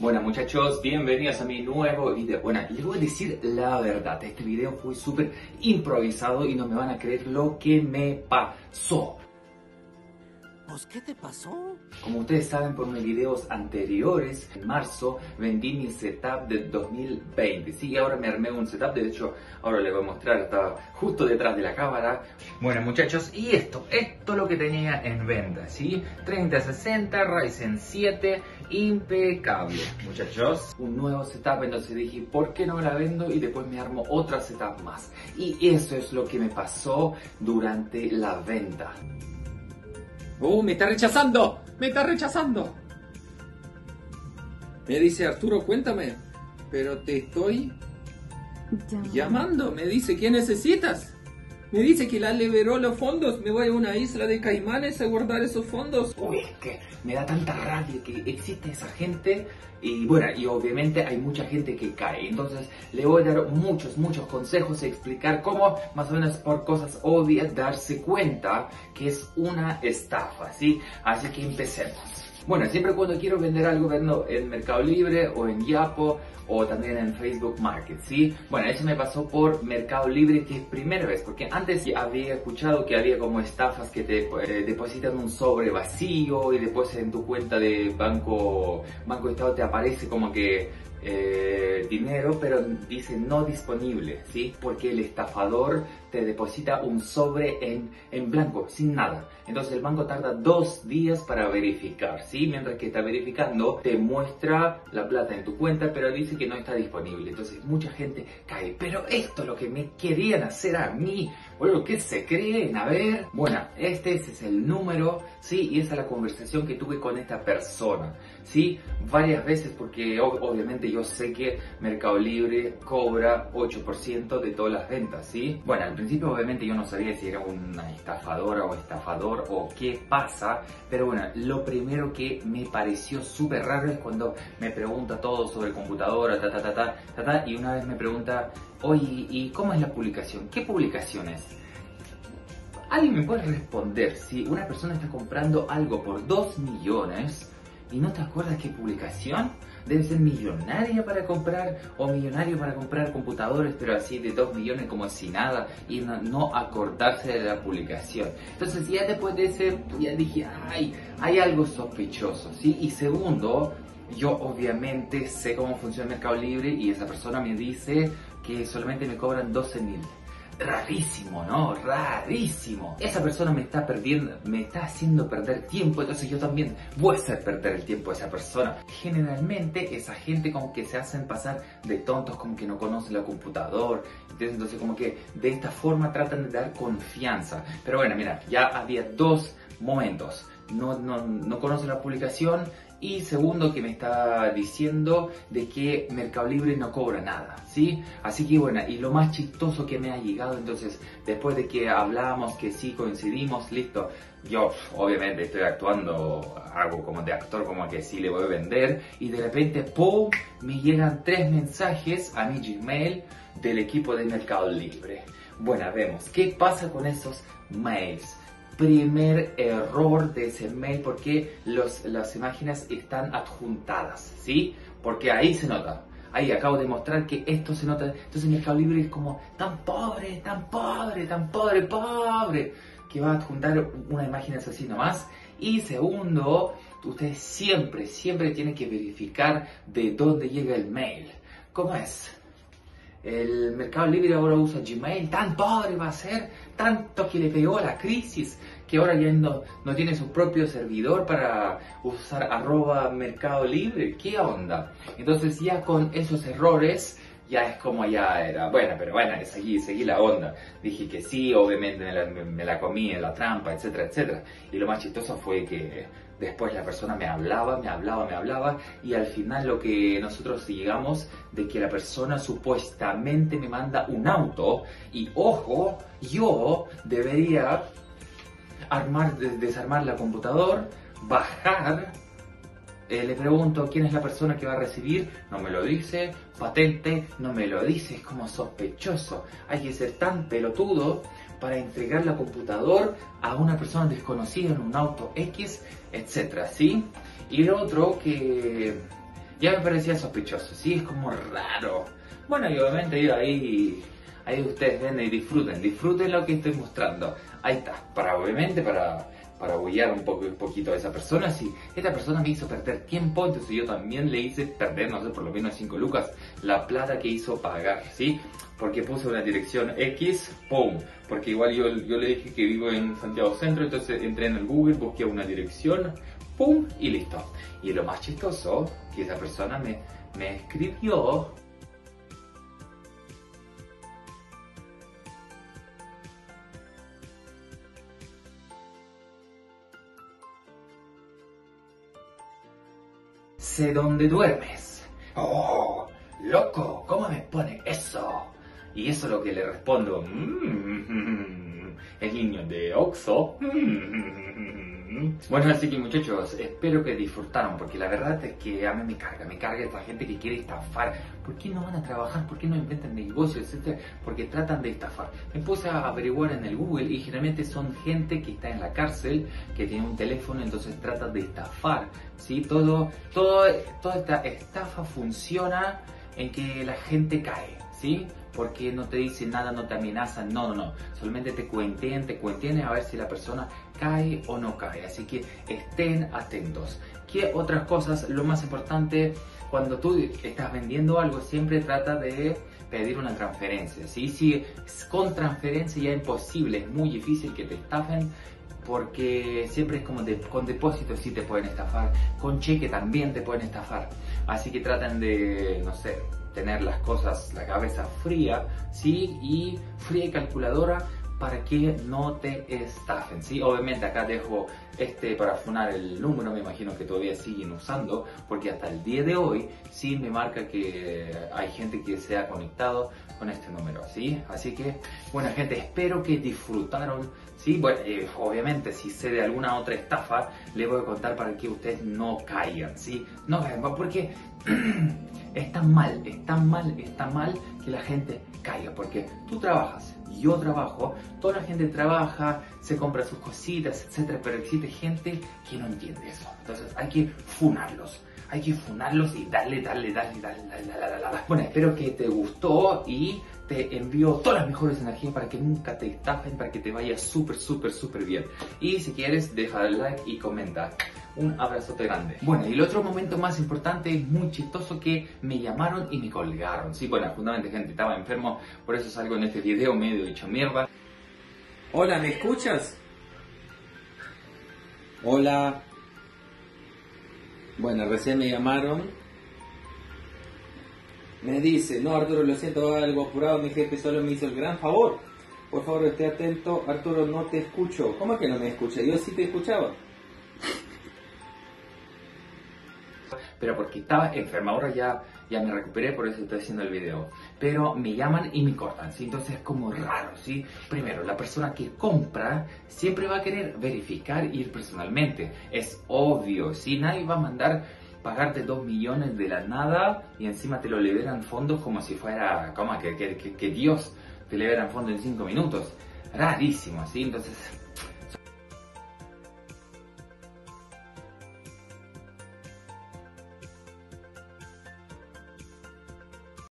Bueno muchachos, bienvenidos a mi nuevo video. Bueno, les voy a decir la verdad, este video fue súper improvisado y no me van a creer lo que me pasó. Pues, ¿qué te pasó? Como ustedes saben por mis videos anteriores, en marzo vendí mi setup de 2020. Sí, ahora me armé un setup, de hecho ahora les voy a mostrar, estaba justo detrás de la cámara. Bueno muchachos, y esto, esto es lo que tenía en venta, ¿sí? 3060 Ryzen 7, impecable, muchachos. Un nuevo setup, entonces dije, ¿por qué no la vendo? Y después me armo otra setup más. Y eso es lo que me pasó durante la venta. ¡Oh, me está rechazando! ¡Me está rechazando! Me dice Arturo, cuéntame. Pero te estoy llamando. Me dice, ¿qué necesitas? Me dice que la liberó los fondos. Me voy a una isla de caimanes a guardar esos fondos. Uy, es que me da tanta rabia que existe esa gente. Y bueno, y obviamente hay mucha gente que cae. Entonces le voy a dar muchos, muchos consejos y explicar cómo, más o menos por cosas obvias, darse cuenta que es una estafa, ¿sí? Así que empecemos. Bueno, siempre cuando quiero vender algo, vendo en Mercado Libre o en Yapo o también en Facebook Market, ¿sí? Bueno, eso me pasó por Mercado Libre, que es primera vez, porque antes había escuchado que había como estafas que te eh, depositan un sobre vacío y después en tu cuenta de Banco, banco Estado te aparece como que eh, dinero, pero dice no disponible, ¿sí? Porque el estafador te deposita un sobre en, en blanco, sin nada. Entonces el banco tarda dos días para verificar, ¿sí? Mientras que está verificando, te muestra la plata en tu cuenta, pero dice que no está disponible. Entonces mucha gente cae. Pero esto es lo que me querían hacer a mí. Bueno, ¿qué se creen? A ver. Bueno, este, es el número, ¿sí? Y esa es la conversación que tuve con esta persona, ¿sí? Varias veces porque obviamente yo sé que Mercado Libre cobra 8% de todas las ventas, ¿sí? Bueno, principio obviamente yo no sabía si era una estafadora o estafador o qué pasa, pero bueno, lo primero que me pareció súper raro es cuando me pregunta todo sobre computadora, ta, ta, ta, ta, ta, ta, y una vez me pregunta, oye, ¿y cómo es la publicación? ¿Qué publicación es? ¿Alguien me puede responder si una persona está comprando algo por 2 millones y no te acuerdas qué publicación? debe ser millonaria para comprar o millonario para comprar computadores, pero así de 2 millones como si nada y no, acordarse de la publicación. Entonces ya después de ese, ya dije, ay, hay algo sospechoso, ¿sí? Y segundo, yo obviamente sé cómo funciona el Mercado Libre y esa persona me dice que solamente me cobran 12 mil rarísimo, ¿no? Rarísimo. Esa persona me está perdiendo, me está haciendo perder tiempo, entonces yo también voy a hacer perder el tiempo a esa persona. Generalmente esa gente como que se hacen pasar de tontos, como que no conocen la computador, entonces, entonces como que de esta forma tratan de dar confianza. Pero bueno, mira, ya había dos momentos. No, no, no conocen la publicación y segundo que me está diciendo de que Mercado Libre no cobra nada, ¿sí? Así que bueno, y lo más chistoso que me ha llegado entonces, después de que hablamos, que sí coincidimos, listo, yo obviamente estoy actuando, hago como de actor, como que sí le voy a vender, y de repente, ¡pum!, me llegan tres mensajes a mi Gmail del equipo de Mercado Libre. Bueno, vemos, ¿qué pasa con esos mails? Primer error de ese mail porque los, las imágenes están adjuntadas, ¿sí? Porque ahí se nota. Ahí acabo de mostrar que esto se nota. Entonces Mercado Libre es como tan pobre, tan pobre, tan pobre, pobre, que va a adjuntar una imagen así nomás. Y segundo, ustedes siempre, siempre tienen que verificar de dónde llega el mail. ¿Cómo es? El Mercado Libre ahora usa Gmail, tan pobre va a ser, tanto que le pegó la crisis, que ahora ya no, no tiene su propio servidor para usar arroba Mercado Libre. ¿Qué onda? Entonces ya con esos errores ya es como ya era, bueno, pero bueno, seguí, seguí la onda. Dije que sí, obviamente me la, comí en la trampa, etcétera, etcétera. Y lo más chistoso fue que después la persona me hablaba, me hablaba, me hablaba y al final lo que nosotros llegamos de que la persona supuestamente me manda un auto y ojo, yo debería armar, desarmar la computadora, bajar eh, le pregunto quién es la persona que va a recibir, no me lo dice, patente, no me lo dice, es como sospechoso. Hay que ser tan pelotudo para entregar la computadora a una persona desconocida en un auto X, etcétera, ¿sí? Y lo otro que ya me parecía sospechoso, sí, es como raro. Bueno, y obviamente ahí, ahí ustedes ven y disfruten, disfruten lo que estoy mostrando. Ahí está, para obviamente para para bullar un, poco, poquito a esa persona. Si esta persona me hizo perder tiempo, entonces yo también le hice perder, no sé, por lo menos 5 lucas, la plata que hizo pagar, ¿sí? Porque puse una dirección X, ¡pum! Porque igual yo, yo le dije que vivo en Santiago Centro, entonces entré en el Google, busqué una dirección, ¡pum! Y listo. Y lo más chistoso, que esa persona me, me escribió sé dónde duermes. Oh, loco, ¿cómo me pone eso? Y eso es lo que le respondo. Mm, el niño de Oxo. Bueno, así que muchachos, espero que disfrutaron, porque la verdad es que a mí me carga, me carga esta gente que quiere estafar. ¿Por qué no van a trabajar? ¿Por qué no inventan negocios, etcétera? Porque tratan de estafar. Me puse a averiguar en el Google y generalmente son gente que está en la cárcel, que tiene un teléfono, entonces tratan de estafar. ¿sí? Todo, todo, toda esta estafa funciona en que la gente cae. ¿sí? Porque no te dicen nada, no te amenazan, no, no, no. Solamente te cuenten, te cuenten a ver si la persona cae o no cae. Así que estén atentos. ¿Qué otras cosas? Lo más importante, cuando tú estás vendiendo algo, siempre trata de pedir una transferencia. ¿sí? Si con transferencia ya es imposible, es muy difícil que te estafen porque siempre es como de, con depósitos sí te pueden estafar, con cheque también te pueden estafar. Así que traten de, no sé, tener las cosas, la cabeza fría, ¿sí? Y fría y calculadora para que no te estafen, ¿sí? Obviamente acá dejo este para funar el número, me imagino que todavía siguen usando, porque hasta el día de hoy sí me marca que hay gente que se ha conectado con este número, ¿sí? Así que, bueno gente, espero que disfrutaron, ¿sí? Bueno, eh, obviamente si sé de alguna otra estafa, le voy a contar para que ustedes no caigan, ¿sí? No caigan, porque está mal, está mal, está mal que la gente caiga, porque tú trabajas, yo trabajo, toda la gente trabaja, se compra sus cositas, etcétera, pero existe gente que no entiende eso. Entonces hay que funarlos, hay que funarlos y darle, darle, darle, darle, darle, darle. Bueno, espero que te gustó y te envío todas las mejores energías para que nunca te estafen, para que te vaya súper, súper, súper bien. Y si quieres, deja el like y comenta un abrazote grande. Bueno, y el otro momento más importante es muy chistoso que me llamaron y me colgaron. Sí, bueno, fundamentalmente gente estaba enfermo, por eso salgo en este video medio hecho mierda. Hola, ¿me escuchas? Hola. Bueno, recién me llamaron. Me dice, no Arturo, lo siento, algo apurado, mi jefe solo me hizo el gran favor. Por favor, esté atento, Arturo, no te escucho. ¿Cómo que no me escucha? Yo sí te escuchaba. Pero porque estaba enferma. Ahora ya, ya me recuperé, por eso estoy haciendo el video. Pero me llaman y me cortan, ¿sí? Entonces es como raro, ¿sí? Primero, la persona que compra siempre va a querer verificar ir personalmente. Es obvio, ¿sí? Nadie va a mandar pagarte dos millones de la nada y encima te lo liberan fondos como si fuera, como que, que, que, Dios te liberan fondos en cinco minutos. Rarísimo, ¿sí? Entonces